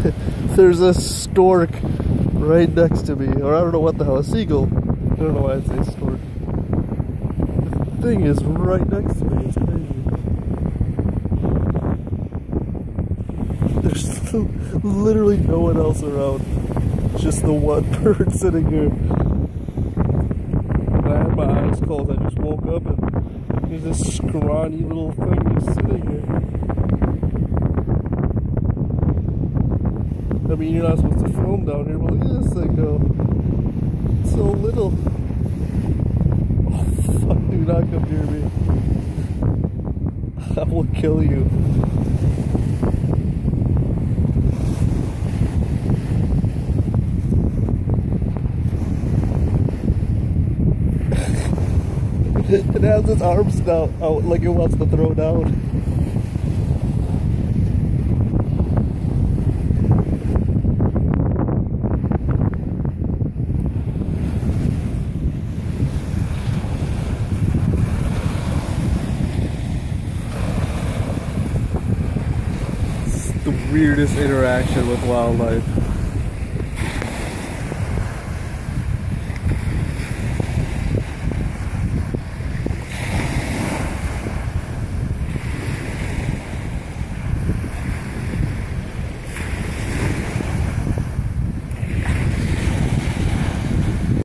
there's a stork right next to me, or I don't know what the hell, a seagull. I don't know why I say stork. The thing is right next to me. It's crazy. There's literally no one else around. Just the one bird sitting here. I had my eyes closed. I just woke up and there's this scrawny little thing just sitting here. I mean, you're not supposed to film down here, but look at this thing go. It's so little. Oh, fuck, do not come near me. I will kill you. it has its arms out, out oh, like it wants to throw down. The weirdest interaction with wildlife.